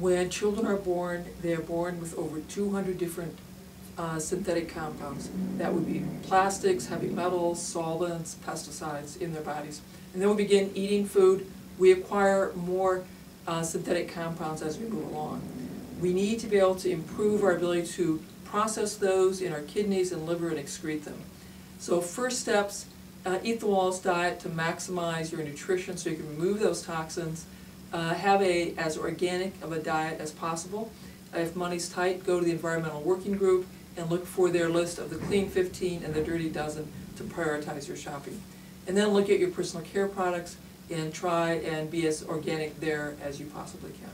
When children are born, they are born with over two hundred different uh, synthetic compounds. That would be plastics, heavy metals, solvents, pesticides in their bodies. And then we begin eating food, we acquire more uh, synthetic compounds as we move along. We need to be able to improve our ability to process those in our kidneys and liver and excrete them. So first steps, uh, eat the Wahls diet to maximize your nutrition so you can remove those toxins. Uh, have a as organic of a diet as possible. If money's tight, go to the environmental working group and look for their list of the clean 15 and the dirty dozen to prioritize your shopping. And then look at your personal care products and try and be as organic there as you possibly can.